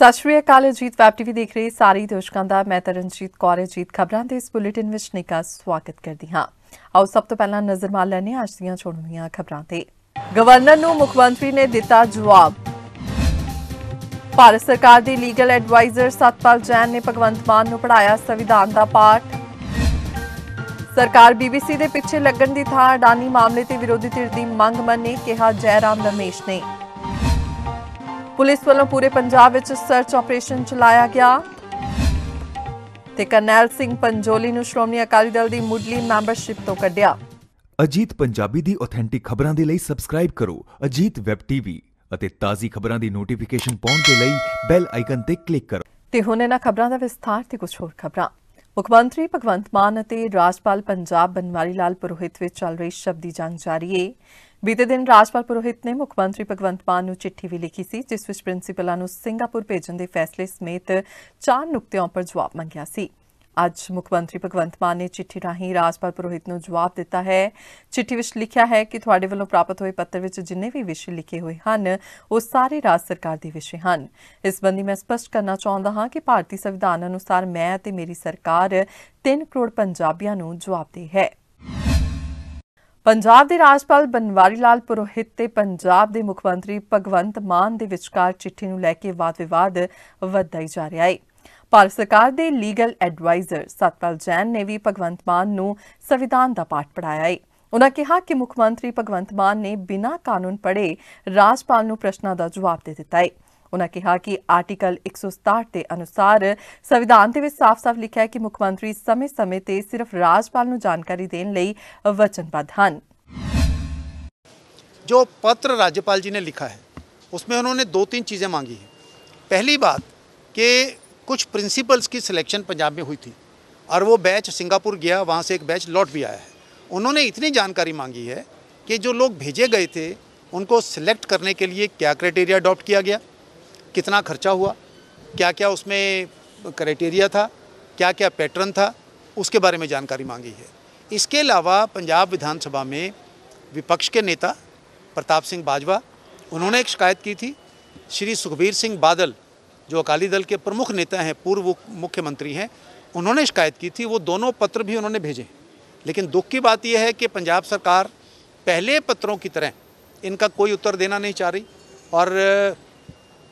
ਸਤਿ ਸ਼੍ਰੀ ਅਕਾਲ, ਅਜੀਤ ਵੈਬ ਟੀਵੀ ਦੇਖ ਰਹੇ ਸਾਰੇ ਦਰਸ਼ਕਾਂ ਦਾ। ਮੈਂ ਤਰਨਜੀਤ ਕੌਰ, ਅਜੀਤ ਖਬਰਾਂ ਦੇ ਇਸ ਬੁਲੇਟਿਨ ਵਿੱਚ ਨਿੱਘਾ ਸਵਾਗਤ ਕਰਦੀ ਹਾਂ। ਆਓ, ਸਭ ਤੋਂ ਪਹਿਲਾਂ ਨਜ਼ਰ ਮਾਰ ਲੈਣੇ ਅੱਜ ਦੀਆਂ ਚੋਣਵੀਆਂ ਖਬਰਾਂ ਤੇ। ਗਵਰਨਰ ਨੂੰ ਮੁੱਖ ਮੰਤਰੀ ਨੇ ਦਿੱਤਾ ਜਵਾਬ। ਭਾਰਤ ਸਰਕਾਰ ਦੇ ਲੀਗਲ ਐਡਵਾਈਜ਼ਰ ਸਤਪਾਲ ਜੈਨ ਨੇ ਭਗਵੰਤ ਮਾਨ ਨੂੰ ਪੜਾਇਆ ਸੰਵਿਧਾਨ ਦਾ ਪਾਠ। ਸਰਕਾਰ ਬੀਬੀਸੀ ਦੇ ਪਿੱਛੇ ਲੱਗਣ ਦੀ ਥਾਂ, ਅਡਾਨੀ ਮਾਮਲੇ ਤੇ ਵਿਰੋਧੀ ਧਿਰ ਦੀ ਮੰਗ ਮੰਨੇ, ਕਿਹਾ ਜੈਰਾਮ ਰਮੇਸ਼ ਨੇ। ਪੁਲਿਸ ਵੱਲੋਂ ਪੂਰੇ ਪੰਜਾਬ ਵਿੱਚ ਸਰਚ ਆਪਰੇਸ਼ਨ ਚਲਾਇਆ ਗਿਆ। ਤੇ ਕਰਨੈਲ ਸਿੰਘ ਪੰਜੋਲੀ ਨੂੰ ਸ਼੍ਰੋਮਣੀ ਅਕਾਲੀ ਦਲ ਦੀ ਮੁੱਢਲੀ ਮੈਂਬਰਸ਼ਿਪ ਤੋਂ ਕੱਢਿਆ। ਅਜੀਤ ਪੰਜਾਬੀ ਦੀ ਆਥੈਂਟਿਕ ਖਬਰਾਂ ਦੇ ਲਈ ਸਬਸਕ੍ਰਾਈਬ ਕਰੋ ਅਜੀਤ ਵੈਬ ਟੀਵੀ ਅਤੇ ਤਾਜ਼ੀ ਖਬਰਾਂ ਦੀ ਨੋਟੀਫਿਕੇਸ਼ਨ ਪਾਉਣ ਦੇ ਲਈ ਬੈਲ ਆਈਕਨ ਤੇ ਕਲਿੱਕ ਕਰੋ। ਤੇ ਹੁਣ ਇਹਨਾਂ ਖਬਰਾਂ ਦਾ ਵਿਸਥਾਰ ਤੇ ਕੁਝ ਹੋਰ ਖਬਰਾਂ। ਮੁੱਖ ਮੰਤਰੀ ਭਗਵੰਤ ਮਾਨ ਅਤੇ ਰਾਜਪਾਲ ਪੰਜਾਬ ਬਨਵਾਰੀ ਲਾਲ ਪੁਰੋਹਿਤ ਵਿੱਚ ਚੱਲ ਰਹੀ ਸ਼ਬਦੀ ਜੰਗ ਜਾਰੀ ਹੈ ਬੀਤੇ ਦਿਨ ਰਾਜਪਾਲ ਪੁਰੋਹਿਤ ਨੇ ਮੁੱਖ ਮੰਤਰੀ ਭਗਵੰਤ ਮਾਨ ਨੂੰ ਚਿੱਠੀ ਵੀ ਲਿਖੀ ਸੀ, ਜਿਸ ਵਿੱਚ ਪ੍ਰਿੰਸੀਪਲਾਂ ਨੂੰ ਸਿੰਗਾਪੁਰ ਭੇਜਣ ਦੇ ਫੈਸਲੇ ਸਮੇਤ ਚਾਰ ਨੁਕਤਿਆਂ ਉੱਪਰ ਜਵਾਬ ਮੰਗਿਆ ਸੀ। ਅੱਜ ਮੁੱਖ ਮੰਤਰੀ ਭਗਵੰਤ ਮਾਨ ਨੇ ਚਿੱਠੀ ਰਾਹੀਂ ਰਾਜਪਾਲ ਪੁਰੋਹਿਤ ਨੂੰ ਜਵਾਬ ਦਿੱਤਾ ਹੈ। ਚਿੱਠੀ ਵਿੱਚ ਲਿਖਿਆ ਹੈ ਕਿ ਤੁਹਾਡੇ ਵੱਲੋਂ ਪ੍ਰਾਪਤ ਹੋਏ ਪੱਤਰ ਵਿੱਚ ਜਿੰਨੇ ਵੀ ਵਿਸ਼ੇ ਲਿਖੇ ਹੋਏ ਹਨ, ਉਹ ਸਾਰੇ ਰਾਜ ਸਰਕਾਰ ਦੇ ਵਿਸ਼ੇ ਹਨ। ਇਸ ਸੰਬੰਧੀ ਮੈਂ ਸਪਸ਼ਟ ਕਰਨਾ ਚਾਹੁੰਦਾ ਹਾਂ ਕਿ ਭਾਰਤੀ ਸੰਵਿਧਾਨ ਅਨੁਸਾਰ ਮੈਂ ਅਤੇ ਮੇਰੀ ਸਰਕਾਰ 3 ਕਰੋੜ ਪੰਜਾਬੀਆਂ ਨੂੰ ਜਵਾਬਦੇਹ ਹੈ। ਪੰਜਾਬ ਦੇ ਰਾਜਪਾਲ ਬਨਵਾਰੀ ਲਾਲ ਪੁਰੋਹਿਤ ਤੇ ਪੰਜਾਬ ਦੇ ਮੁੱਖ ਮੰਤਰੀ ਭਗਵੰਤ ਮਾਨ ਦੇ ਵਿਚਕਾਰ ਚਿੱਠੀ ਨੂੰ ਲੈ ਕੇ ਵਾਦ-ਵਿਵਾਦ ਵਧਦਾ ਹੀ ਜਾ ਰਿਹਾ ਹੈ ਭਾਰਤ ਸਰਕਾਰ ਦੇ ਲੀਗਲ ਐਡਵਾਈਜ਼ਰ ਸਤਪਾਲ ਜੈਨ ਨੇ ਵੀ ਭਗਵੰਤ ਮਾਨ ਨੂੰ ਸੰਵਿਧਾਨ ਦਾ ਪਾਠ ਪੜਾਇਆ ਹੈ ਉਨ੍ਹਾਂ ਕਿਹਾ ਕਿ ਮੁੱਖ ਮੰਤਰੀ ਭਗਵੰਤ ਮਾਨ ਨੇ ਬਿਨਾਂ ਕਾਨੂੰਨ ਪੜ੍ਹੇ ਰਾਜਪਾਲ ਨੂੰ ਪ੍ਰਸ਼ਨਾਂ ਦਾ ਜਵਾਬ ਦੇ ਦਿੱਤਾ ਹੈ ਉਨ੍ਹਾਂ ਕਿਹਾ ਕਿ ਆਰਟੀਕਲ 167 ਦੇ ਅਨੁਸਾਰ ਸੰਵਿਧਾਨ ਦੇ ਵਿੱਚ ਸਾਫ਼-ਸਾਫ਼ ਲਿਖਿਆ ਹੈ ਕਿ ਮੁੱਖ ਮੰਤਰੀ ਸਮੇਂ-ਸਮੇਂ ਤੇ ਸਿਰਫ ਰਾਜਪਾਲ ਨੂੰ ਜਾਣਕਾਰੀ ਦੇਣ ਲਈ ਵਚਨਬੱਧ ਹਨ जो पत्र राज्यपाल जी ने लिखा है उसमें उन्होंने दो तीन चीज़ें मांगी हैं पहली बात कि कुछ प्रिंसिपल्स की सिलेक्शन पंजाब में हुई थी और वो बैच सिंगापुर गया वहाँ से एक बैच लौट भी आया है उन्होंने इतनी जानकारी मांगी है कि जो लोग भेजे गए थे उनको सिलेक्ट करने के लिए क्या क्राइटेरिया अडॉप्ट किया गया कितना खर्चा हुआ क्या क्या उसमें क्राइटेरिया था क्या क्या पैटर्न था, उसके बारे में जानकारी मांगी है। इसके अलावा पंजाब विधानसभा में विपक्ष के नेता प्रताप सिंह बाजवा, उन्होंने एक शिकायत की थी, श्री सुखबीर सिंह बादल, जो अकाली दल के प्रमुख नेता हैं, पूर्व मुख्यमंत्री हैं, उन्होंने शिकायत की थी, वो दोनों पत्र भी उन्होंने भेजे लेकिन दुख की बात यह है कि पंजाब सरकार पहले पत्रों की तरह इनका कोई उत्तर देना नहीं चाह रही और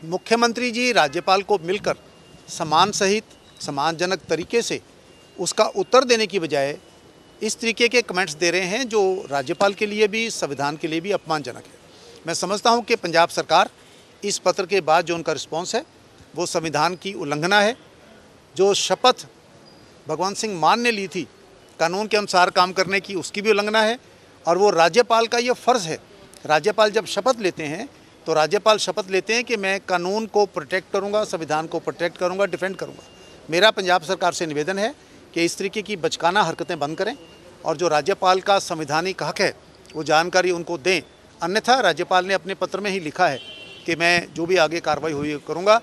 मुख्यमंत्री जी राज्यपाल को मिलकर समान सहित सम्मानजनक तरीके से उसका उत्तर देने की बजाय इस तरीके के कमेंट्स दे रहे हैं जो राज्यपाल के लिए भी, संविधान के लिए भी अपमानजनक है। मैं समझता हूँ कि पंजाब सरकार इस पत्र के बाद जो उनका रिस्पॉन्स है, वो संविधान की उल्लंघना है। जो शपथ भगवंत सिंह मान ने ली थी, कानून के अनुसार काम करने की, उसकी भी उल्लंघना है। और वो राज्यपाल का ये फ़र्ज़ है। राज्यपाल जब शपथ लेते हैं तो राज्यपाल शपथ लेते हैं कि मैं कानून को प्रोटेक्ट करूँगा, संविधान को प्रोटेक्ट करूँगा डिफेंड करूँगा। मेरा पंजाब सरकार से निवेदन है कि इस तरीके की बचकाना हरकतें बंद करें और जो राज्यपाल का संविधानिक हक है, वो जानकारी उनको दें। अन्यथा राज्यपाल ने अपने पत्र में ही लिखा है कि मैं जो भी आगे कार्रवाई हुई करूँगा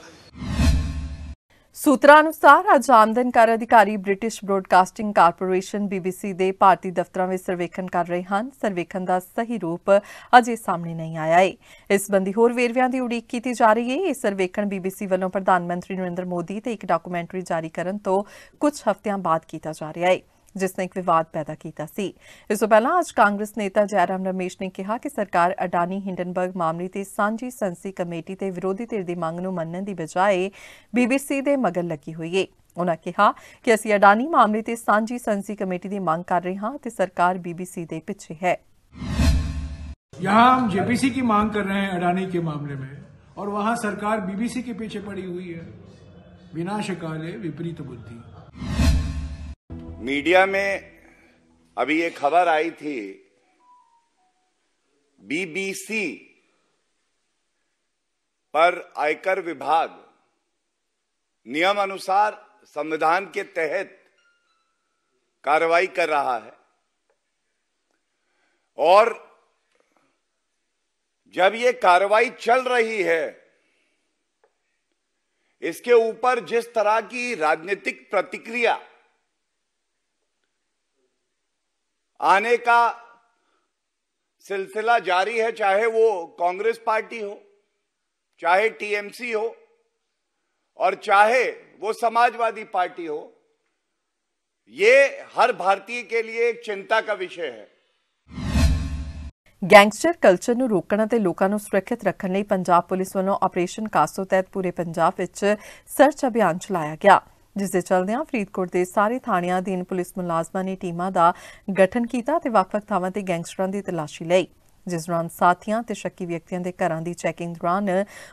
ਸੂਤਰਾਂ ਅਨੁਸਾਰ ਅੱਜ ਆਮਦਨ ਕਰ ਅਧਿਕਾਰੀ ਬ੍ਰਿਟਿਸ਼ ਬ੍ਰੌਡਕਾਸਟਿੰਗ ਕਾਰਪੋਰੇਸ਼ਨ BBC ਦੇ ਭਾਰਤੀ ਦਫ਼ਤਰਾਂ ਵਿੱਚ ਸਰਵੇਖਣ ਕਰ ਰਹੇ ਹਨ। ਸਰਵੇਖਣ ਦਾ ਸਹੀ ਰੂਪ ਅਜੇ ਸਾਹਮਣੇ ਨਹੀਂ ਆਇਆ ਹੈ ਇਸ ਸੰਬੰਧੀ ਹੋਰ ਵੇਰਵਿਆਂ ਦੀ ਉਡੀਕ ਕੀਤੀ ਜਾ ਰਹੀ ਹੈ ਇਹ ਸਰਵੇਖਣ BBC ਵੱਲੋਂ ਪ੍ਰਧਾਨ ਮੰਤਰੀ ਨਰਿੰਦਰ ਮੋਦੀ ਤੇ ਇੱਕ ਡਾਕੂਮੈਂਟਰੀ ਜਾਰੀ ਕਰਨ ਤੋਂ ਕੁਝ ਹਫ਼ਤਿਆਂ ਬਾਅਦ ਕੀਤਾ ਜਾ ਰਿਹਾ ਹੈ ਜਿਸ ਨੇ ਇੱਕ ਵਿਵਾਦ ਪੈਦਾ ਕੀਤਾ ਸੀ ਇਸ ਤੋਂ ਪਹਿਲਾਂ ਅੱਜ ਕਾਂਗਰਸ ਨੇਤਾ ਜੈਰਾਮ ਰਮੇਸ਼ ਨੇ ਕਿਹਾ ਕਿ ਸਰਕਾਰ ਅਡਾਨੀ ਹਿੰਡਨਬਰਗ ਮਾਮਲੇ ਤੇ ਸਾਂਝੀ ਸੰਸਦੀ ਕਮੇਟੀ ਤੇ ਵਿਰੋਧੀ ਧਿਰ ਦੀ ਮੰਗ ਨੂੰ ਮੰਨਣ ਦੀ ਬਜਾਏ ਬੀਬੀਸੀ ਦੇ ਮਗਰ ਲੱਗੀ ਹੋਈ ਹੈ ਉਨ੍ਹਾਂ ਕਿਹਾ ਕਿ ਅਸੀਂ ਅਡਾਨੀ ਮਾਮਲੇ ਤੇ ਸਾਂਝੀ ਸੰਸਦੀ ਕਮੇਟੀ ਦੀ ਮੰਗ ਕਰ ਰਹੇ ਹਾਂ ਤੇ ਸਰਕਾਰ ਬੀਬੀਸੀ ਦੇ ਪਿੱਛੇ ਹੈ यहाँ हम जेपीसी की मांग कर रहे हैं अडानी के मामले में और वहां सरकार बीबीसी के पीछे पड़ी हुई है विनाशकाले विपरीत बुद्धि मीडिया में अभी ये खबर आई थी बीबीसी पर आयकर विभाग नियम अनुसार संविधान के तहत कार्रवाई कर रहा है। और जब ये कार्रवाई चल रही है, इसके ऊपर जिस तरह की राजनीतिक प्रतिक्रिया आने का सिलसिला जारी है चाहे वो कांग्रेस पार्टी हो चाहे टीएमसी हो और चाहे वो समाजवादी पार्टी हो ये हर भारतीय के लिए एक चिंता का विषय है ਗੈਂਗਸਟਰ ਕਲਚਰ ਨੂੰ ਰੋਕਣ ਅਤੇ ਲੋਕਾਂ ਨੂੰ ਸੁਰੱਖਿਅਤ ਰੱਖਣ ਲਈ ਪੰਜਾਬ ਪੁਲਿਸ ਵੱਲੋਂ ਆਪਰੇਸ਼ਨ ਕਾਸੋ ਤਹਿਤ ਪੂਰੇ ਪੰਜਾਬ ਵਿੱਚ ਸਰਚ ਅਭਿਆਨ ਚਲਾਇਆ ਗਿਆ ਜਿਸ ਦੇ ਚਲਦਿਆਂ ਫਰੀਦਕੋਟ ਦੇ ਸਾਰੇ ਥਾਣਿਆਂ ਅਧੀਨ ਪੁਲਿਸ ਮੁਲਾਜ਼ਮਾਂ ਨੇ ਟੀਮਾਂ ਦਾ ਗਠਨ ਕੀਤਾ ਤੇ ਵੱਖ-ਵੱਖ ਥਾਵਾਂ ਤੇ ਗੈਂਗਸਟਰਾਂ ਦੀ ਤਲਾਸ਼ੀ ਲਈ। ਜਿਸ ਦੌਰਾਨ ਸਾਥੀਆਂ ਤੇ ਸ਼ੱਕੀ ਵਿਅਕਤੀਆਂ ਦੇ ਘਰਾਂ ਦੀ ਚੈਕਿੰਗ ਦੌਰਾਨ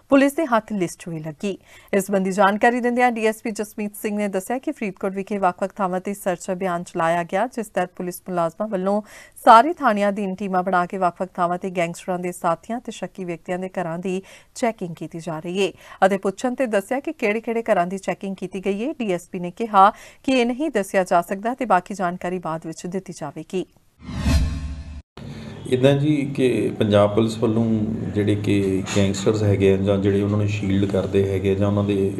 ਪੁਲਿਸ ਦੇ ਹੱਥ ਲਿਸਟ ਹੋਈ ਲੱਗੀ। ਇਸ ਸੰਬੰਧੀ ਜਾਣਕਾਰੀ ਦਿੰਦਿਆਂ ਡੀਐਸਪੀ ਜਸਮੀਤ ਸਿੰਘ ਨੇ ਦੱਸਿਆ ਕਿ ਫਰੀਦਕੋਟ ਵਿਖੇ ਵੱਖ-ਵੱਖ ਥਾਵਾਂ ਤੇ ਸਰਚ ਅਭਿਆਨ ਚਲਾਇਆ ਗਿਆ, ਜਿਸ ਤਹਿਤ ਪੁਲਿਸ ਮੁਲਾਜ਼ਮਾਂ ਵੱਲੋਂ ਸਾਰੇ ਥਾਣਿਆਂ ਅਧੀਨ ਟੀਮਾਂ ਬਣਾ ਕੇ ਵੱਖ-ਵੱਖ ਥਾਵਾਂ ਤੇ ਗੈਂਗਸਟਰਾਂ ਦੇ ਸਾਥੀਆਂ ਤੇ ਸ਼ੱਕੀ ਵਿਅਕਤੀਆਂ ਦੇ ਘਰਾਂ ਦੀ ਚੈਕਿੰਗ ਕੀਤੀ ਜਾ ਰਹੀ ਹੈ ਅਤੇ ਪੁੱਛਣ ਤੇ ਦੱਸਿਆ ਕਿ ਕਿਹੜੇ-ਕਿਹੜੇ ਘਰਾਂ ਦੀ ਚੈਕਿੰਗ ਕੀਤੀ ਗਈ ਹੈ ਡੀਐਸਪੀ ਨੇ ਕਿਹਾ ਕਿ ਇਹ ਨਹੀਂ ਦੱਸਿਆ ਜਾ ਸਕਦਾ ਤੇ ਬਾਕੀ ਜਾਣਕਾਰੀ ਬਾਅਦ ਵਿੱਚ ਦਿੱਤੀ ਜਾਵੇਗੀ। ਇਦਾਂ ਜੀ ਕਿ ਪੰਜਾਬ ਪੁਲਿਸ ਵੱਲੋਂ ਜਿਹੜੇ ਕਿ ਗੈਂਗਸਟਰਸ ਹੈਗੇ ਆ ਜਾਂ ਜਿਹੜੇ ਉਹਨਾਂ ਨੂੰ ਸ਼ੀਲਡ ਕਰਦੇ ਹੈਗੇ ਆ ਜਾਂ ਉਹਨਾਂ ਦੇ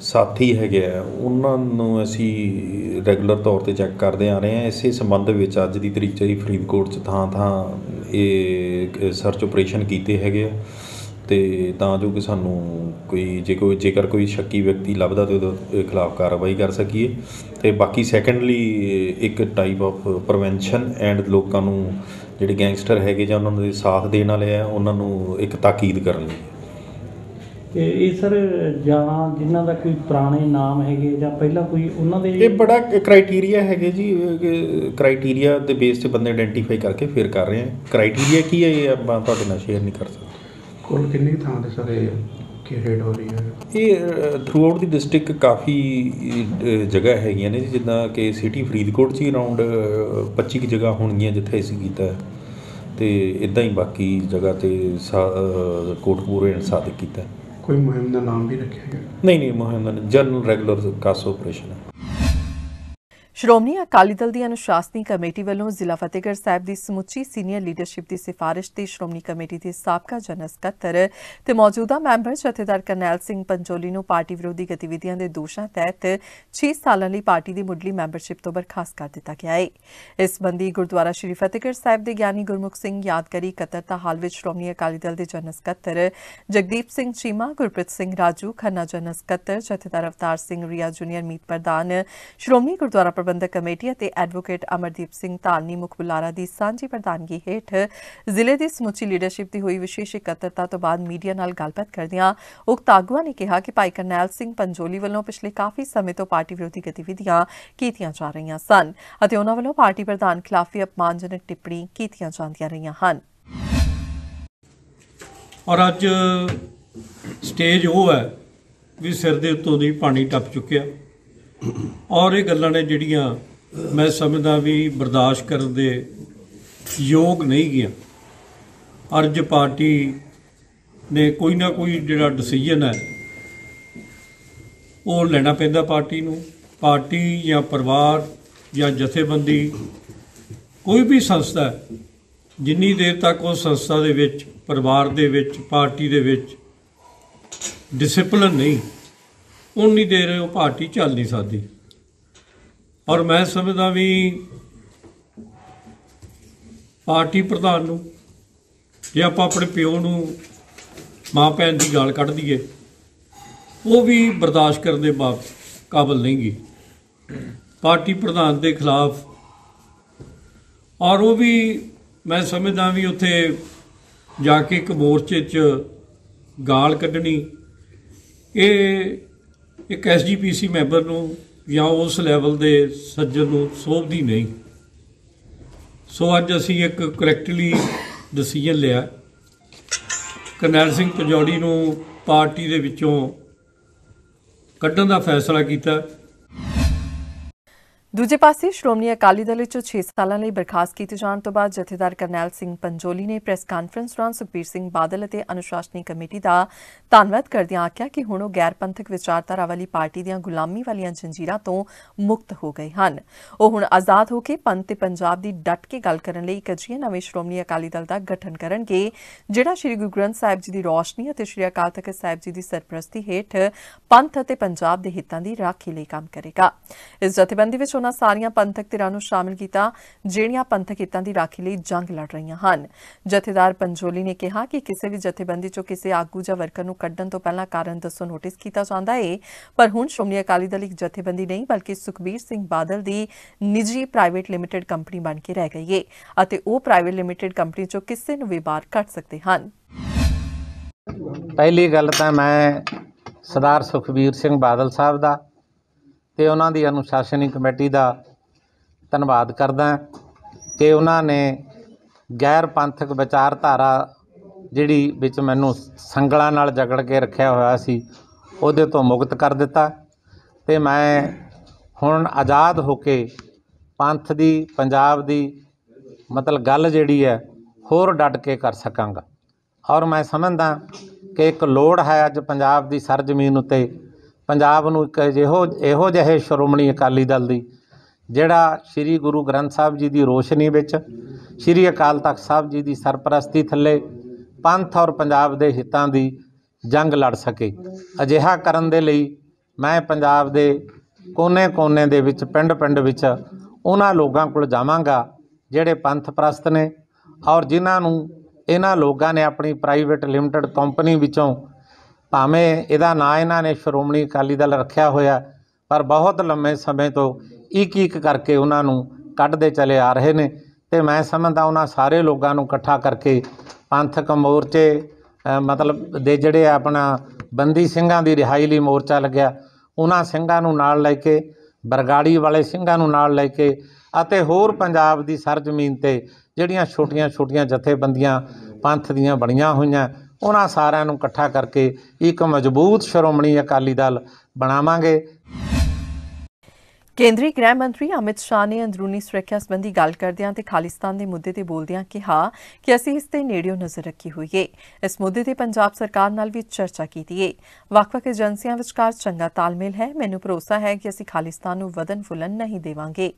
ਸਾਥੀ ਹੈਗੇ ਆ, ਉਹਨਾਂ ਨੂੰ ਅਸੀਂ ਰੈਗੂਲਰ ਤੌਰ ਤੇ ਚੈੱਕ ਕਰਦੇ ਆ ਰਹੇ ਆ। ਇਸੇ ਸੰਬੰਧ ਵਿੱਚ ਅੱਜ ਦੀ ਤਰੀਕ 'ਚ ਹੀ ਫਰੀਦਕੋਟ 'ਚ ਥਾਂ ਥਾਂ ਇਹ ਸਰਚ ਆਪਰੇਸ਼ਨ ਕੀਤੇ ਹੈਗੇ ਆ। ਤੇ ਤਾਂ ਜੋ ਕਿ ਸਾਨੂੰ ਕੋਈ ਜੇ ਕੋਈ ਜੇਕਰ ਕੋਈ ਸ਼ੱਕੀ ਵਿਅਕਤੀ ਲੱਭਦਾ ਤੇ ਉਹਦੇ ਖਿਲਾਫ ਕਾਰਵਾਈ ਕਰ ਸਕੀਏ। ਤੇ ਬਾਕੀ ਸੈਕੰਡਲੀ ਇੱਕ ਟਾਈਪ ਆਫ ਪ੍ਰੀਵੈਂਸ਼ਨ ਐਂਡ ਲੋਕਾਂ ਨੂੰ ਜਿਹੜੇ ਗੈਂਗਸਟਰ ਹੈਗੇ ਜਾਂ ਉਹਨਾਂ ਦੇ ਸਾਥ ਦੇਣ ਵਾਲੇ ਆ ਉਹਨਾਂ ਨੂੰ ਇੱਕ ਤਾਕੀਦ ਕਰਨੀ ਤੇ ਇਹ ਸਰ ਜਾਂ ਜਿਨ੍ਹਾਂ ਦਾ ਕੋਈ ਪੁਰਾਣੇ ਨਾਮ ਹੈਗੇ ਜਾਂ ਪਹਿਲਾਂ ਕੋਈ ਉਹਨਾਂ ਦੇ ਇਹ ਬੜਾ ਕ੍ਰਾਈਟੇਰੀਆ ਹੈਗੇ ਜੀ ਕ੍ਰਾਈਟੇਰੀਆ ਦੇ ਬੇਸ ਤੇ ਬੰਦੇ ਆਇਡੈਂਟੀਫਾਈ ਕਰਕੇ ਫਿਰ ਕਰ ਰਹੇ ਆ। ਕ੍ਰਾਈਟੇਰੀਆ ਕੀ ਹੈ ਇਹ ਆਪਾਂ ਤੁਹਾਡੇ ਨਾਲ ਸ਼ੇਅਰ ਨਹੀਂ ਕਰ ਸਕਦੇ। ਕੁੱਲ ਕਿੰਨੀ ਕੁ ਥਾਂ ਤੇ ਸਰ ਇਹ? ਕੀ ਰੇਡ ਹੋ ਰਹੀ ਹੈ ਇਹ ਥਰੂ ਆਊਟ ਦੀ ਡਿਸਟ੍ਰਿਕਟ ਕਾਫੀ ਜਗ੍ਹਾ ਹੈਗੀਆਂ ਨੇ ਜਿੱਦਾਂ ਕਿ ਸਿਟੀ ਫਰੀਦਕੋਟ 'ਚ ਹੀ ਅਰਾਊਂਡ 25 ਕੁ ਜਗ੍ਹਾ ਹੋਣਗੀਆਂ ਜਿੱਥੇ ਅਸੀਂ ਕੀਤਾ। ਤੇ ਇਦਾਂ ਹੀ ਬਾਕੀ ਜਗ੍ਹਾ ਤੇ ਕੋਟਕਪੂਰੇ ਐਂਡ ਸਾਦਿਕ ਕੀਤਾ। ਕੋਈ ਮੁਹਿੰਮ ਦਾ ਨਾਮ ਵੀ ਰੱਖਿਆ ਗਿਆ ਨਹੀਂ ਨਹੀਂ ਮੁਹਿੰਮ ਜਨਰਲ ਰੈਗੂਲਰ ਕਾਸ ਆਪਰੇਸ਼ਨ ਹੈ ਸ਼੍ਰੋਮਣੀ ਅਕਾਲੀ ਦਲ ਦੀ ਅਨੁਸ਼ਾਸਨੀ ਕਮੇਟੀ ਵੱਲੋਂ ਜ਼ਿਲ੍ਹਾ ਫਤਿਹਗੜ੍ਹ ਸਾਹਿਬ ਦੀ ਸਮੁੱਚੀ ਸੀਨੀਅਰ ਲੀਡਰਸ਼ਿਪ ਦੀ ਸਿਫਾਰਿਸ਼ ਤੇ ਸ਼੍ਰੋਮਣੀ ਕਮੇਟੀ ਦੇ ਸਾਬਕਾ ਜਨਰਲ ਸਕੱਤਰ ਤੇ ਮੌਜੂਦਾ ਮੈਂਬਰ ਜਥੇਦਾਰ ਕਰਨੈਲ ਸਿੰਘ ਪੰਜੋਲੀ ਨੂੰ ਪਾਰਟੀ ਵਿਰੋਧੀ ਗਤੀਵਿਧੀਆਂ ਦੇ ਦੋਸ਼ਾਂ ਤਹਿਤ 6 ਸਾਲਾਂ ਲਈ ਪਾਰਟੀ ਦੀ ਮੁੱਢਲੀ ਮੈਂਬਰਸ਼ਿਪ ਤੋਂ ਬਰਖਾਸਤ ਕਰ ਦਿੱਤਾ ਗਿਆ ਹੈ ਇਸ ਸੰਬੰਧੀ ਗੁਰਦੁਆਰਾ ਸ਼੍ਰੀ ਫਤਿਹਗੜ੍ਹ ਸਾਹਿਬ ਦੇ ਗਿਆਨੀ ਗੁਰਮੁਖ ਸਿੰਘ ਯਾਦਗਾਰੀ ਕਤਰਤਾ ਹਾਲ ਵਿੱਚ ਸ਼੍ਰੋਮਣੀ ਅਕਾਲੀ ਦਲ ਦੇ ਜਨਰਲ ਸਕੱਤਰ ਜਗਦੀਪ ਸਿੰਘ ਚੀਮਾ, ਗੁਰਪ੍ਰੀਤ ਸਿੰਘ ਰਾਜੂ, ਖੰਨਾ ਜਨਰਲ ਸਕੱਤਰ ਜਥੇਦਾਰ ਅਵਤਾਰ ਸਿੰਘ ਰੀਆ ਜੂਨੀਅਰ ਮੀਤ ਪ੍ਰਧਾਨ, ਸ਼੍ਰੋਮਣੀ ਗੁਰਦੁਆਰਾ ਪ੍ਰਬੰਧਕ ਕਮੇਟੀ ਅਤੇ ਐਡਵੋਕੇਟ ਅਮਰਦੀਪ ਸਿੰਘ ਧਾਲਨੀ ਮੁਖ ਬੁਲਾਰਾ ਦੀ ਸਾਂਝੀ ਪ੍ਰਧਾਨਗੀ ਹੇਠ ਜ਼ਿਲ੍ਹੇ ਦੀ ਸਮੁੱਚੀ ਲੀਡਰਸ਼ਿਪ ਦੀ ਹੋਈ ਵਿਸ਼ੇਸ਼ ਇਕੱਤਰਤਾ ਤੋਂ ਬਾਅਦ ਮੀਡੀਆ ਨਾਲ ਗੱਲਬਾਤ ਕਰਦਿਆਂ ਉਕਤ ਆਗੂਆਂ ਨੇ ਕਿਹਾ ਕਿ ਭਾਈ ਕਰਨੈਲ ਸਿੰਘ ਪੰਜੋਲੀ ਵੱਲੋਂ ਪਿਛਲੇ ਕਾਫੀ ਸਮੇਂ ਤੋਂ ਪਾਰਟੀ ਵਿਰੋਧੀ ਗਤੀਵਿਧੀਆਂ ਕੀਤੀਆਂ ਜਾ ਰਹੀਆਂ ਸਨ ਅਤੇ ਉਹਨਾਂ ਵੱਲੋਂ ਪਾਰਟੀ ਪ੍ਰਧਾਨ ਖਿਲਾਫ ਵੀ ਅਪਮਾਨਜਨਕ ਟਿੱਪਣੀ ਕੀਤੀਆਂ ਜਾਂਦੀਆਂ ਰਹੀਆਂ ਹਨ। ਔਰ ਅੱਜ ਸਟੇਜ ਉਹ ਹੈ ਵੀ ਸਿਰ ਦੇ ਉੱਤੋਂ ਦੀ ਪਾਣੀ ਟੱਪ ਚੁੱਕਿਆ। ਔਰ ਇਹ ਗੱਲਾਂ ਨੇ ਜਿਹੜੀਆਂ ਮੈਂ ਸਮਝਦਾ ਵੀ ਬਰਦਾਸ਼ਤ ਕਰਨ ਦੇ ਯੋਗ ਨਹੀਂ ਗਿਆ ਅਰਜ ਪਾਰਟੀ ਨੇ ਕੋਈ ਨਾ ਕੋਈ ਜਿਹੜਾ ਡਿਸੀਜਨ ਹੈ, ਉਹ ਲੈਣਾ ਪੈਂਦਾ ਪਾਰਟੀ ਨੂੰ। ਪਾਰਟੀ ਜਾਂ ਪਰਿਵਾਰ ਜਾਂ ਜਥੇਬੰਦੀ, ਕੋਈ ਵੀ ਸੰਸਥਾ ਜਿੰਨੀ ਦੇਰ ਤੱਕ ਉਹ ਸੰਸਥਾ ਦੇ ਵਿੱਚ, ਪਰਿਵਾਰ ਦੇ ਵਿੱਚ, ਪਾਰਟੀ ਦੇ ਵਿੱਚ ਡਿਸਪਲਿਨ ਨਹੀਂ ਉਨੀ ਦੇਰ ਉਹ ਪਾਰਟੀ ਚੱਲ ਨਹੀਂ ਸਕਦੀ। ਔਰ ਮੈਂ ਸਮਝਦਾ ਵੀ ਪਾਰਟੀ ਪ੍ਰਧਾਨ ਨੂੰ, ਜੇ ਆਪਾਂ ਆਪਣੇ ਪਿਓ ਨੂੰ ਮਾਂ ਭੈਣ ਦੀ ਗਾਲ ਕੱਢ ਦਈਏ, ਉਹ ਵੀ ਬਰਦਾਸ਼ਤ ਕਰਨ ਦੇ ਬਾਪ ਕਾਬਲ ਨਹੀਂਗੀ। ਪਾਰਟੀ ਪ੍ਰਧਾਨ ਦੇ ਖਿਲਾਫ, ਔਰ ਉਹ ਵੀ ਮੈਂ ਸਮਝਦਾ ਵੀ ਉੱਥੇ ਜਾ ਕੇ ਇੱਕ ਮੋਰਚੇ 'ਚ ਗਾਲ ਕੱਢਣੀ, ਇਹ ਇੱਕ ਐਸਜੀਪੀਸੀ ਮੈਂਬਰ ਨੂੰ ਜਾਂ ਉਸ ਲੈਵਲ ਦੇ ਸੱਜਣ ਨੂੰ ਸੋਭਦੀ ਨਹੀਂ। ਸੋ ਅੱਜ ਅਸੀਂ ਇੱਕ ਕਰੈਕਟਲੀ ਡਿਸੀਜਨ ਲਿਆ। ਕਰਨੈਲ ਸਿੰਘ ਪਜੌੜੀ ਨੂੰ ਪਾਰਟੀ ਦੇ ਵਿੱਚੋਂ ਕੱਢਣ ਦਾ ਫੈਸਲਾ ਕੀਤਾ। ਦੂਜੇ ਪਾਸੇ ਸ਼੍ਰੋਮਣੀ ਅਕਾਲੀ ਦਲ ਵਿੱਚੋਂ 6 ਸਾਲਾਂ ਲਈ ਬਰਖਾਸਤ ਕੀਤੇ ਜਾਣ ਤੋਂ ਬਾਅਦ ਜਥੇਦਾਰ ਕਰਨੈਲ ਸਿੰਘ ਪੰਜੋਲੀ ਨੇ ਪ੍ਰੈਸ ਕਾਨਫਰੰਸ ਦੌਰਾਨ ਸੁਖਬੀਰ ਸਿੰਘ ਬਾਦਲ ਅਤੇ ਅਨੁਸ਼ਾਸਨੀ ਕਮੇਟੀ ਦਾ ਧੰਨਵਾਦ ਕਰਦਿਆਂ ਆਖਿਆ ਕਿ ਹੁਣ ਉਹ ਗੈਰ ਪੰਥਕ ਵਿਚਾਰਧਾਰਾ ਵਾਲੀ ਪਾਰਟੀ ਦੀਆਂ ਗੁਲਾਮੀ ਵਾਲੀਆਂ ਜੰਜੀਰਾਂ ਤੋਂ ਮੁਕਤ ਹੋ ਗਏ ਹਨ। ਉਹ ਹੁਣ ਆਜ਼ਾਦ ਹੋ ਕੇ ਪੰਥ ਤੇ ਪੰਜਾਬ ਦੀ ਡਟ ਕੇ ਗੱਲ ਕਰਨ ਲਈ ਇੱਕ ਅਜਿਹੇ ਨਵੇਂ ਸ਼੍ਰੋਮਣੀ ਅਕਾਲੀ ਦਲ ਦਾ ਗਠਨ ਕਰਨਗੇ, ਜਿਹੜਾ ਸ੍ਰੀ ਗੁਰੂ ਗ੍ਰੰਥ ਸਾਹਿਬ ਜੀ ਦੀ ਰੋਸ਼ਨੀ ਅਤੇ ਸ੍ਰੀ ਅਕਾਲ ਤਖਤ ਸਾਹਿਬ ਜੀ ਦੀ ਸਰਪ੍ਰਸਤੀ ਹੇਠ ਪੰਥ ਅਤੇ ਪੰਜਾਬ ਦੇ ਹਿੱਤਾਂ ਦੀ ਰਾਖੀ ਲਈ ਕੰਮ ਕਰੇਗਾ। ਇਸ ਜਥੇਬੰਦੀ ਵਿੱਚ ਉਹਨਾਂ ਉਹਨਾਂ ਸਾਰੀਆਂ ਪੰਥਕ ਧਿਰਾਂ ਨੂੰ ਸ਼ਾਮਿਲ ਕੀਤਾ, ਜਿਹੜੀਆਂ ਪੰਥਕ ਹਿੱਤਾਂ ਦੀ ਰਾਖੀ ਲਈ ਜੰਗ ਲੜ ਰਹੀਆਂ ਹਨ। ਜਥੇਦਾਰ ਪੰਜੋਲੀ ਨੇ ਕਿਹਾ ਕਿ ਕਿਸੇ ਵੀ ਜਥੇਬੰਦੀ ਚੋਂ ਕਿਸੇ ਆਗੂ ਜਾਂ ਵਰਕਰ ਨੂੰ ਕੱਢਣ ਤੋਂ ਪਹਿਲਾਂ ਕਾਰਨ ਦੱਸੋ ਨੋਟਿਸ ਕੀਤਾ ਜਾਂਦਾ ਹੈ ਪਰ ਹੁਣ ਸ਼੍ਰੋਮਣੀ ਅਕਾਲੀ ਦਲ ਇੱਕ ਜਥੇਬੰਦੀ ਨਹੀਂ, ਬਲਕਿ ਸੁਖਬੀਰ ਸਿੰਘ ਬਾਦਲ ਦੀ ਨਿੱਜੀ ਪ੍ਰਾਈਵੇਟ ਲਿਮਿਟਿਡ ਕੰਪਨੀ ਬਣ ਕੇ ਰਹਿ ਗਈ ਏ ਅਤੇ ਉਹ ਪ੍ਰਾਈਵੇਟ ਲਿਮਿਟਿਡ ਕੰਪਨੀ ਚੋਂ ਕਿਸੇ ਨੂੰ ਵੀ ਬਾਹਰ ਕੱਢ ਸਕਦੇ ਹਨ। ਪਹਿਲੀ ਗੱਲ ਤਾਂ ਮੈਂ ਸਰਦਾਰ ਸੁਖਬੀਰ ਸਿੰਘ ਬਾਦਲ ਸਾਹਿਬ ਦਾ ਤੇ ਉਹਨਾਂ ਦੀ ਅਨੁਸ਼ਾਸਨੀ ਕਮੇਟੀ ਦਾ ਧੰਨਵਾਦ ਕਰਦਾ ਕਿ ਉਹਨਾਂ ਨੇ ਗੈਰ ਪੰਥਕ ਵਿਚਾਰਧਾਰਾ ਜਿਹੜੀ ਵਿੱਚ ਮੈਨੂੰ ਸੰਗਲਾਂ ਨਾਲ ਜਕੜ ਕੇ ਰੱਖਿਆ ਹੋਇਆ ਸੀ, ਉਹਦੇ ਤੋਂ ਮੁਕਤ ਕਰ ਦਿੱਤਾ ਤੇ ਮੈਂ ਹੁਣ ਆਜ਼ਾਦ ਹੋ ਕੇ ਪੰਥ ਦੀ, ਪੰਜਾਬ ਦੀ ਮਤਲਬ ਗੱਲ ਜਿਹੜੀ ਹੈ, ਹੋਰ ਡਟ ਕੇ ਕਰ ਸਕਾਂਗਾ। ਔਰ ਮੈਂ ਸਮਝਦਾ ਕਿ ਇੱਕ ਲੋੜ ਹੈ ਅੱਜ ਪੰਜਾਬ ਦੀ ਸਰਜ਼ਮੀਨ ਉੱਤੇ ਪੰਜਾਬ ਨੂੰ ਇੱਕ ਇਹੋ ਇਹੋ ਜਿਹੇ ਸ਼੍ਰੋਮਣੀ ਅਕਾਲੀ ਦਲ ਦੀ, ਜਿਹੜਾ ਸ੍ਰੀ ਗੁਰੂ ਗ੍ਰੰਥ ਸਾਹਿਬ ਜੀ ਦੀ ਰੋਸ਼ਨੀ ਵਿੱਚ, ਸ੍ਰੀ ਅਕਾਲ ਤਖਤ ਸਾਹਿਬ ਜੀ ਦੀ ਸਰਪ੍ਰਸਤੀ ਥੱਲੇ ਪੰਥ ਔਰ ਪੰਜਾਬ ਦੇ ਹਿੱਤਾਂ ਦੀ ਜੰਗ ਲੜ ਸਕੇ। ਅਜਿਹਾ ਕਰਨ ਦੇ ਲਈ ਮੈਂ ਪੰਜਾਬ ਦੇ ਕੋਨੇ-ਕੋਨੇ ਦੇ ਵਿੱਚ, ਪਿੰਡ-ਪਿੰਡ ਵਿੱਚ ਉਹਨਾਂ ਲੋਕਾਂ ਕੋਲ ਜਾਵਾਂਗਾ, ਜਿਹੜੇ ਪੰਥ ਪ੍ਰਸਤ ਨੇ ਔਰ ਜਿਨ੍ਹਾਂ ਨੂੰ ਇਹਨਾਂ ਲੋਕਾਂ ਨੇ ਆਪਣੀ ਪ੍ਰਾਈਵੇਟ ਲਿਮਟਿਡ ਕੰਪਨੀ ਵਿੱਚੋਂ ਭਾਵੇਂ ਇਹਦਾ ਨਾਂ ਇਹਨਾਂ ਨੇ ਸ਼੍ਰੋਮਣੀ ਅਕਾਲੀ ਦਲ ਰੱਖਿਆ ਹੋਇਆ, ਪਰ ਬਹੁਤ ਲੰਮੇ ਸਮੇਂ ਤੋਂ ਇੱਕ ਇੱਕ ਕਰਕੇ ਉਹਨਾਂ ਨੂੰ ਕੱਢਦੇ ਚਲੇ ਆ ਰਹੇ ਨੇ ਤੇ ਮੈਂ ਸਮਝਦਾ ਉਹਨਾਂ ਸਾਰੇ ਲੋਕਾਂ ਨੂੰ ਇਕੱਠਾ ਕਰਕੇ ਪੰਥਕ ਮੋਰਚੇ ਮਤਲਬ ਦੇ ਜਿਹੜੇ ਆਪਣਾ ਬੰਦੀ ਸਿੰਘਾਂ ਦੀ ਰਿਹਾਈ ਲਈ ਮੋਰਚਾ ਲੱਗਿਆ, ਉਹਨਾਂ ਸਿੰਘਾਂ ਨੂੰ ਨਾਲ ਲੈ ਕੇ, ਬਰਗਾੜੀ ਵਾਲੇ ਸਿੰਘਾਂ ਨੂੰ ਨਾਲ ਲੈ ਕੇ ਅਤੇ ਹੋਰ ਪੰਜਾਬ ਦੀ ਸਰਜ਼ਮੀਨ ਤੇ ਜਿਹੜੀਆਂ ਛੋਟੀਆਂ-ਛੋਟੀਆਂ ਜਥੇਬੰਦੀਆਂ ਪੰਥ ਦੀਆਂ ਬਣੀਆਂ ਹੋਈਆਂ ਉਹਨਾਂ ਸਾਰਿਆਂ ਨੂੰ ਇਕੱਠਾ ਕਰਕੇ ਇੱਕ ਮਜ਼ਬੂਤ ਸ਼੍ਰੋਮਣੀ ਅਕਾਲੀ ਦਲ ਬਣਾਵਾਂਗੇ। ਕੇਂਦਰੀ ਗ੍ਰਹਿ ਮੰਤਰੀ ਅਮਿਤ ਸ਼ਾਹ ਨੇ ਅੰਦਰੂਨੀ ਸੁਰੱਖਿਆ ਸੰਬੰਧੀ ਗੱਲ ਕਰਦਿਆਂ ਤੇ ਖਾਲਿਸਤਾਨ ਦੇ ਮੁੱਦੇ ਤੇ ਬੋਲਦਿਆਂ ਕਿਹਾ ਕਿ ਅਸੀਂ ਇਸ ਤੇ ਨੇੜਿਓਂ ਨਜ਼ਰ ਰੱਖੀ ਹੋਈ ਏ। ਇਸ ਮੁੱਦੇ ਤੇ ਪੰਜਾਬ ਸਰਕਾਰ ਨਾਲ ਵੀ ਚਰਚਾ ਕੀਤੀ ਏ। ਵੱਖ-ਵੱਖ ਏਜੰਸੀਆਂ ਵਿਚਕਾਰ ਚੰਗਾ ਤਾਲਮੇਲ ਹੈ। ਮੈਨੂੰ ਭਰੋਸਾ ਹੈ ਕਿ ਅਸੀਂ ਖਾਲਿਸਤਾਨ ਨੂੰ ਵਧਨ ਫੁੱਲਣ ਨਹੀਂ ਦੇਵਾਂਗੇ।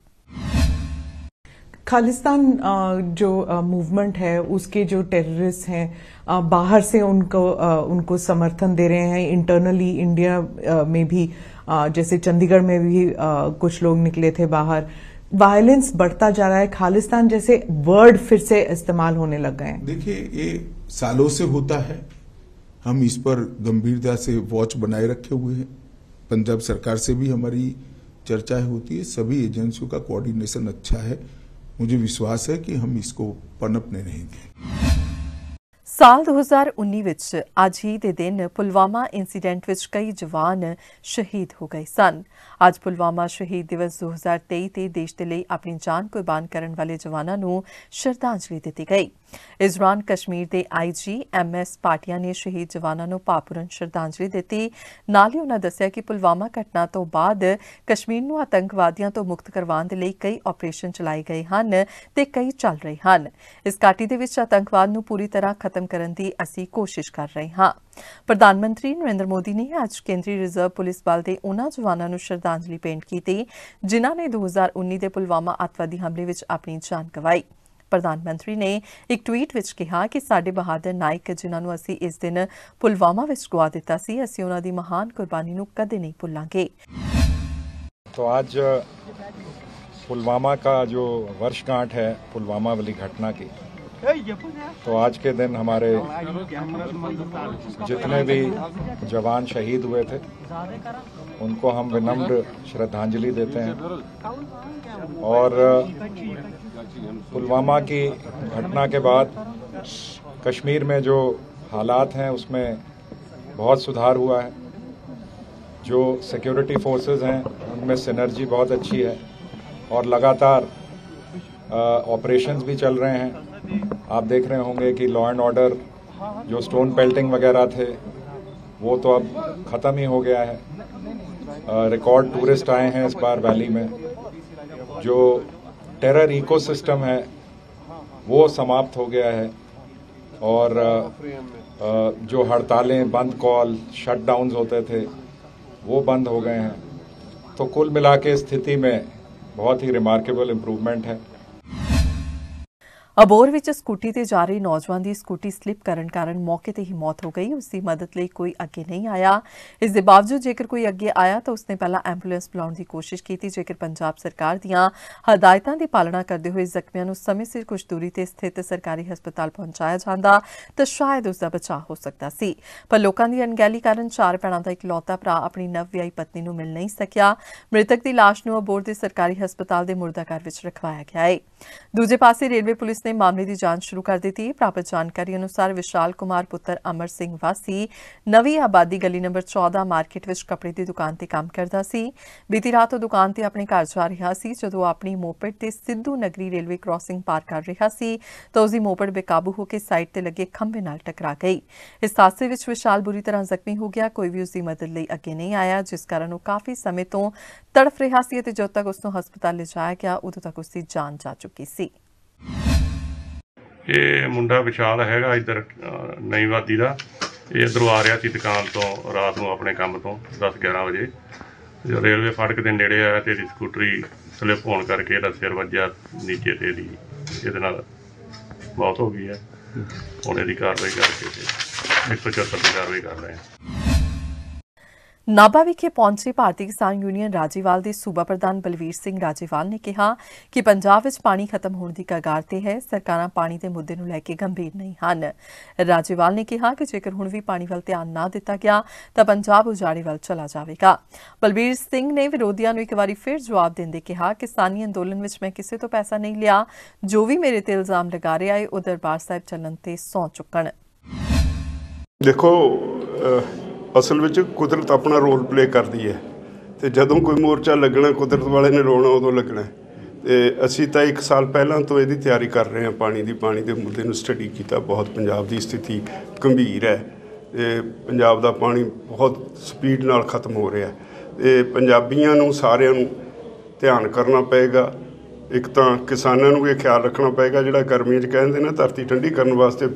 खालिस्तान जो मूवमेंट है, उसके जो टेररिस्ट हैं बाहर से उनको उनको समर्थन दे रहे हैं। इंटरनली इंडिया में भी जैसे चंडीगढ़ में भी कुछ लोग निकले थे बाहर। वायलेंस बढ़ता जा रहा है। खालिस्तान जैसे वर्ड फिर से इस्तेमाल होने लग गए देखिए, ये सालों से होता है। हम इस पर गंभीरता से वॉच बनाए रखे हुए हैं। पंजाब सरकार से भी हमारी चर्चाएँ होती है। सभी एजेंसियों का कोऑर्डिनेशन अच्छा है। मुझे विश्वास है कि हम इसको पनपने नहीं दें साल 2019 आज ही दे दिन पुलवामा इंसीडेंट विच कई जवान शहीद हो गए सन। ਅੱਜ ਪੁਲਵਾਮਾ ਸ਼ਹੀਦ ਦਿਵਸ 2023 ਤੇ ਦੇਸ਼ ਦੇ ਲਈ ਆਪਣੀ ਜਾਨ ਕੁਰਬਾਨ ਕਰਨ ਵਾਲੇ ਜਵਾਨਾਂ ਨੂੰ ਸ਼ਰਧਾਂਜਲੀ ਦਿੱਤੀ ਗਈ। ਇਸ ਦੌਰਾਨ ਕਸ਼ਮੀਰ ਦੇ ਆਈਜੀ ਐਮਐਸ ਪਾਟਿਆ ਨੇ ਸ਼ਹੀਦ ਜਵਾਨਾਂ ਨੂੰ ਭਾਵਪੂਰਨ ਸ਼ਰਧਾਂਜਲੀ ਦਿੱਤੀ। ਨਾਲ ਹੀ ਉਹਨਾਂ ਦੱਸਿਆ ਕਿ ਪੁਲਵਾਮਾ ਘਟਨਾ ਤੋਂ ਬਾਅਦ ਕਸ਼ਮੀਰ ਨੂੰ ਆਤੰਕਵਾਦੀਆਂ ਤੋਂ ਮੁਕਤ ਕਰਵਾਉਣ ਦੇ ਲਈ ਕਈ ਆਪਰੇਸ਼ਨ ਚਲਾਏ ਗਏ ਹਨ ਤੇ ਕਈ ਚੱਲ ਰਹੇ ਹਨ। ਇਸ ਘਾਟੀ ਦੇ ਵਿੱਚ ਆਤੰਕਵਾਦ ਨੂੰ ਪੂਰੀ ਤਰ੍ਹਾਂ ਖਤਮ ਕਰਨ ਦੀ ਅਸੀਂ ਕੋਸ਼ਿਸ਼ ਕਰ ਰਹੇ ਹਾਂ। ਪ੍ਰਧਾਨ ਮੰਤਰੀ ਨਰਿੰਦਰ ਮੋਦੀ ਨੇ ਅੱਜ ਕੇਂਦਰੀ ਰਿਜ਼ਰਵ ਪੁਲਿਸ ਬਲ ਦੇ ਉਹਨਾਂ ਜਵਾਨਾਂ ਨੂੰ ਸ਼ਰਧਾਂਜਲੀ ਭੇਂਟ ਕੀਤੀ ਜਿਨ੍ਹਾਂ ਨੇ 2019 ਦੇ ਪੁਲਵਾਮਾ ਅੱਤਵਾਦੀ ਹਮਲੇ ਵਿੱਚ ਆਪਣੀ ਜਾਨ ਗਵਾਈ ਪ੍ਰਧਾਨ ਮੰਤਰੀ ਨੇ ਇੱਕ ਟਵੀਟ ਵਿੱਚ ਕਿਹਾ ਕਿ ਸਾਡੇ ਬਹਾਦਰ ਨਾਇਕ ਜਿਨ੍ਹਾਂ ਨੂੰ ਅਸੀਂ ਇਸ ਦਿਨ ਪੁਲਵਾਮਾ ਵਿੱਚ ਗਵਾ ਦਿੱਤਾ ਸੀ ਅਸੀਂ ਉਹਨਾਂ ਦੀ ਮਹਾਨ ਕੁਰਬਾਨੀ ਨੂੰ ਕਦੇ ਨਹੀਂ ਭੁੱਲਾਂਗੇ तो आज पुलवामा का जो वर्षगांठ है पुलवामा वाली घटना की तो आज के दिन हमारे जितने भी जवान शहीद हुए थे, उनको हम विनम्र श्रद्धांजलि देते हैं। और, पुलवामा की घटना के बाद कश्मीर में जो हालात हैं, उसमें बहुत सुधार हुआ है। जो सिक्योरिटी फोर्सेस हैं, उनमें सिनर्जी बहुत अच्छी है। और लगातार ऑपरेशंस भी चल रहे हैं। आप देख रहे होंगे कि लॉ एंड ऑर्डर जो स्टोन पेल्टिंग वगैरह थे, वो तो अब ख़त्म ही हो गया है। रिकॉर्ड टूरिस्ट आए हैं इस बार वैली में। जो टेरर इकोसिस्टम है, वो समाप्त हो गया है। और जो हड़तालें, बंद कॉल शटडाउन्स होते थे, वो बंद हो गए हैं। तो कुल मिला के स्थिति में बहुत ही रिमार्केबल इम्प्रूवमेंट है। ਅਬੋਰ ਵਿੱਚ ਸਕੂਟੀ ਤੇ ਜਾ ਰਹੀ ਨੌਜਵਾਨ ਦੀ ਸਕੂਟੀ ਸਲਿੱਪ ਕਰਨ ਕਾਰਨ ਮੌਕੇ ਤੇ ਹੀ ਮੌਤ ਹੋ ਗਈ। ਉਸ ਦੀ ਮਦਦ ਲਈ ਕੋਈ ਅੱਗੇ ਨਹੀਂ ਆਇਆ। ਇਸ ਦੇ ਬਾਵਜੂਦ ਜੇਕਰ ਕੋਈ ਅੱਗੇ ਆਇਆ ਤਾਂ ਉਸਨੇ ਪਹਿਲਾਂ ਐਂਬੂਲੈਂਸ ਬੁਲਾਉਣ ਦੀ ਕੋਸ਼ਿਸ਼ ਕੀਤੀ। ਜੇਕਰ ਪੰਜਾਬ ਸਰਕਾਰ ਦੀਆਂ ਹਦਾਇਤਾਂ ਦੀ ਪਾਲਣਾ ਕਰਦੇ ਹੋਏ ਜ਼ਖਮੀਆਂ ਨੂੰ ਸਮੇਂ ਸਿਰ ਕੁਝ ਦੂਰੀ ਤੇ ਸਥਿਤ ਸਰਕਾਰੀ ਹਸਪਤਾਲ ਪਹੁੰਚਾਇਆ ਜਾਂਦਾ ਤਾਂ ਸ਼ਾਇਦ ਉਸ ਦਾ ਬਚਾਅ ਹੋ ਸਕਦਾ ਸੀ। ਪਰ ਲੋਕਾਂ ਦੀ ਅਣਗਹਿਲੀ ਕਾਰਨ ਚਾਰ ਭੈਣਾਂ ਦਾ ਇਕਲੌਤਾ ਭਰਾ ਆਪਣੀ ਨਵ ਵਿਆਹੀ ਪਤਨੀ ਨੂੰ ਮਿਲ ਨਹੀਂ ਸਕਿਆ। ਮ੍ਰਿਤਕ ਦੀ ਲਾਸ਼ ਨੂੰ ਅਬੋਰ ਦੇ ਸਰਕਾਰੀ ਹਸਪਤਾਲ ਦੇ ਮੁਰਦਾ ਘਰ ਵਿੱਚ ਰਖਵਾਇਆ ਗਿਆ ਹੈ ਦੂਜੇ ਪਾਸੇ ਰੇਲਵੇ ਪੁਲਿਸ ਨੇ ਮਾਮਲੇ ਦੀ ਜਾਂਚ ਸ਼ੁਰੂ ਕਰ ਦਿੱਤੀ। ਹੈ ਪ੍ਰਾਪਤ ਜਾਣਕਾਰੀ ਅਨੁਸਾਰ ਵਿਸ਼ਾਲ ਕੁਮਾਰ ਪੁੱਤਰ ਅਮਰ ਸਿੰਘ ਵਾਸੀ ਨਵੀਂ ਆਬਾਦੀ ਗਲੀ ਨੰਬਰ 14 ਮਾਰਕੀਟ ਵਿੱਚ ਕੱਪੜੇ ਦੀ ਦੁਕਾਨ ਤੇ ਕੰਮ ਕਰਦਾ ਸੀ। ਬੀਤੀ ਰਾਤ ਉਹ ਦੁਕਾਨ ਤੇ ਆਪਣੇ ਘਰ ਜਾ ਰਿਹਾ ਸੀ। ਜਦੋਂ ਆਪਣੀ ਮੋਪੜ ਤੇ ਸਿੱਧੂ ਨਗਰੀ ਰੇਲਵੇ ਕ੍ਰਾਸਿੰਗ ਪਾਰ ਕਰ ਰਿਹਾ ਸੀ, ਤਾਂ ਉਸ ਦੀ ਮੋਪੇਡ ਬੇਕਾਬੂ ਹੋ ਕੇ ਸਾਈਡ ਤੇ ਲੱਗੇ ਖੰਭੇ ਨਾਲ ਟਕਰਾ ਗਈ। ਇਸ ਹਾਦਸੇ ਵਿੱਚ ਵਿਸ਼ਾਲ ਬੁਰੀ ਤਰ੍ਹਾਂ ਜ਼ਖਮੀ ਹੋ ਗਿਆ। ਕੋਈ ਵੀ ਉਸ ਦੀ ਮਦਦ ਲਈ ਅੱਗੇ ਨਹੀਂ ਆਇਆ, ਜਿਸ ਕਾਰਨ ਉਹ ਕਾਫੀ ਸਮੇਂ ਤੋਂ ਤੜਫ ਰਿਹਾ ਸੀ ਅਤੇ ਜਦੋਂ ਤੱਕ ਉਸ ਨੂੰ ਹਸਪਤਾਲ ਲਿਜਾਇਆ ਗਿਆ, ਉਦੋਂ ਤੱਕ ਉਸ ਦੀ ਜਾਨ ਜਾ ਚੁੱਕੀ ਸੀ। ਇਹ ਮੁੰਡਾ ਵਿਸ਼ਾਲ ਹੈਗਾ ਇੱਧਰ ਅਹ, ਨਈ ਵਾਦੀ ਦਾ। ਇਹ ਇੱਧਰੋਂ ਆ ਰਿਹਾ ਸੀ ਦੁਕਾਨ ਤੋਂ ਰਾਤ ਨੂੰ ਆਪਣੇ ਕੰਮ ਤੋਂ 10 11 ਵਜੇ। ਜਦੋਂ ਰੇਲਵੇ ਫਾਟਕ ਦੇ ਨੇੜੇ ਆਇਆ ਤੇ ਇਹਦੀ ਸਕੂਟਰੀ ਸਲਿਪ ਹੋਣ ਕਰਕੇ ਇਹਦਾ ਸਿਰ ਵੱਜਿਆ ਨੀਚੇ ਤੇ ਦੀ ਇਹਦੇ ਨਾਲ ਮੌਤ ਹੋ ਗਈ ਹੈ। ਹੁਣ ਇਹਦੀ ਕਾਰਵਾਈ ਕਰਕੇ ਤੇ 174 ਦੀ ਕਾਰਵਾਈ ਕਰ ਰਹੇ ਹਾਂ। ਨਾਭਾ ਵਿਖੇ ਪਹੁੰਚੇ ਭਾਰਤੀ ਕਿਸਾਨ ਯੂਨੀਅਨ ਰਾਜੇਵਾਲ ਦੇ ਸੂਬਾ ਪ੍ਰਧਾਨ ਬਲਵੀਰ ਸਿੰਘ ਰਾਜੇਵਾਲ ਨੇ ਕਿਹਾ ਕਿ ਪੰਜਾਬ ਵਿੱਚ ਪਾਣੀ ਖਤਮ ਹੋਣ ਦੀ ਕਗਾਰ ਤੇ ਹੈ, ਸਰਕਾਰਾਂ ਪਾਣੀ ਦੇ ਮੁੱਦੇ ਨੂੰ ਲੈ ਕੇ ਗੰਭੀਰ ਨਹੀਂ ਹਨ। ਰਾਜੇਵਾਲ ਨੇ ਕਿਹਾ ਕਿ ਜੇਕਰ ਹੁਣ ਵੀ ਪਾਣੀ ਵੱਲ ਧਿਆਨ ਨਾ ਦਿੱਤਾ ਗਿਆ, ਤਾਂ ਪੰਜਾਬ ਉਜਾੜੇ ਵੱਲ ਚਲਾ ਜਾਵੇਗਾ। ਬਲਬੀਰ ਸਿੰਘ ਨੇ ਵਿਰੋਧੀਆਂ ਨੂੰ ਇੱਕ ਵਾਰੀ ਫਿਰ ਜਵਾਬ ਦਿੰਦੇ ਕਿਹਾ, ਕਿਸਾਨੀ ਅੰਦੋਲਨ ਵਿੱਚ ਮੈਂ ਕਿਸੇ ਤੋਂ ਪੈਸਾ ਨਹੀਂ ਲਿਆ, ਜੋ ਵੀ ਮੇਰੇ ਤੇ ਇਲਜ਼ਾਮ ਲਗਾ ਰਿਹਾ ਹੈ ਉਹ ਦਰਬਾਰ ਸਾਹਿਬ ਚੱਲਣ ਤੇ ਸੌ ਚੁੱਕਣ। ਦੇਖੋ ਅਸਲ ਵਿੱਚ ਕੁਦਰਤ ਆਪਣਾ ਰੋਲ ਪਲੇ ਕਰਦੀ ਹੈ। ਤੇ ਜਦੋਂ ਕੋਈ ਮੋਰਚਾ ਲੱਗਣਾ, ਕੁਦਰਤ ਵਾਲੇ ਨੇ ਰੋਣਾ, ਉਦੋਂ ਲੱਗਣਾ ਹੈ। ਤੇ ਅਸੀਂ ਤਾਂ ਇੱਕ ਸਾਲ ਪਹਿਲਾਂ ਤੋਂ ਇਹਦੀ ਤਿਆਰੀ ਕਰ ਰਹੇ ਹਾਂ। ਪਾਣੀ ਦੀ, ਪਾਣੀ ਦੇ ਮੁੱਦੇ ਨੂੰ ਸਟੱਡੀ ਕੀਤਾ। ਬਹੁਤ ਪੰਜਾਬ ਦੀ ਸਥਿਤੀ ਗੰਭੀਰ ਹੈ। ਤੇ ਪੰਜਾਬ ਦਾ ਪਾਣੀ ਬਹੁਤ ਸਪੀਡ ਨਾਲ ਖਤਮ ਹੋ ਰਿਹਾ ਹੈ। ਤੇ ਪੰਜਾਬੀਆਂ ਨੂੰ ਸਾਰਿਆਂ ਨੂੰ ਧਿਆਨ ਕਰਨਾ ਪਏਗਾ। ਇੱਕ ਤਾਂ ਕਿਸਾਨਾਂ ਨੂੰ ਇਹ ਖਿਆਲ ਰੱਖਣਾ ਪਏਗਾ, ਜਿਹੜਾ ਗਰਮੀਆਂ 'ਚ ਕਹਿੰਦੇ ਨਾ ਧਰਤੀ ਠੰਡੀ ਕਰਨ ਵਾਸਤੇ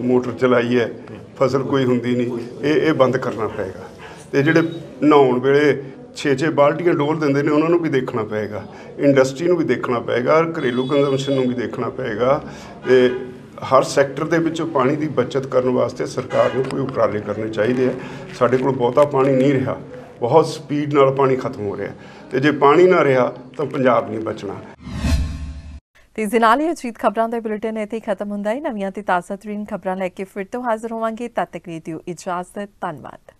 ਮੋਟਰ ਚਲਾਈ ਹੈ, ਫਸਲ ਕੋਈ ਹੁੰਦੀ ਨਹੀਂ, ਇਹ ਇਹ ਬੰਦ ਕਰਨਾ ਪਏਗਾ। ਤੇ ਜਿਹੜੇ ਨਹਾਉਣ ਵੇਲੇ 6-6 ਬਾਲਟੀਆਂ ਡੋਲ ਦਿੰਦੇ ਨੇ, ਉਹਨਾਂ ਨੂੰ ਵੀ ਦੇਖਣਾ ਪਏਗਾ, ਇੰਡਸਟਰੀ ਨੂੰ ਵੀ ਦੇਖਣਾ ਪਏਗਾ, ਘਰੇਲੂ ਕੰਜ਼ੰਪਸ਼ਨ ਨੂੰ ਵੀ ਦੇਖਣਾ ਪਏਗਾ, ਤੇ ਹਰ ਸੈਕਟਰ ਦੇ ਵਿੱਚ ਪਾਣੀ ਦੀ ਬਚਤ ਕਰਨ ਵਾਸਤੇ ਸਰਕਾਰ ਨੂੰ ਕੋਈ ਉਪਰਾਲੇ ਕਰਨੇ ਚਾਹੀਦੇ ਆ। ਸਾਡੇ ਕੋਲ ਬਹੁਤਾ ਪਾਣੀ ਨਹੀਂ ਰਿਹਾ। ਬਹੁਤ ਸਪੀਡ ਨਾਲ ਪਾਣੀ ਖਤਮ ਹੋ ਰਿਹਾ ਤੇ ਜੇ ਪਾਣੀ ਨਾ ਰਿਹਾ, ਤਾਂ ਪੰਜਾਬ ਨਹੀਂ ਬਚਣਾ। ਤੇ ਇਸ ਨਾਲ ਹੀ ਅਜੀਤ ਖਬਰਾਂ ਦਾ ਬੁਲੇਟਿਨ ਇੱਥੇ ਖਤਮ ਹੁੰਦਾ ਹੈ। ਨਵੀਆਂ ਤੇ ਤਾਜ਼ਾ ਤਰੀਨ ਖਬਰਾਂ ਲੈ ਕੇ ਫਿਰ ਤੋਂ ਹਾਜ਼ਰ ਹੋਵਾਂਗੇ। ਤਦ ਤੱਕ ਲਈ ਦਿਓ ਇਜਾਜ਼ਤ। ਧੰਨਵਾਦ।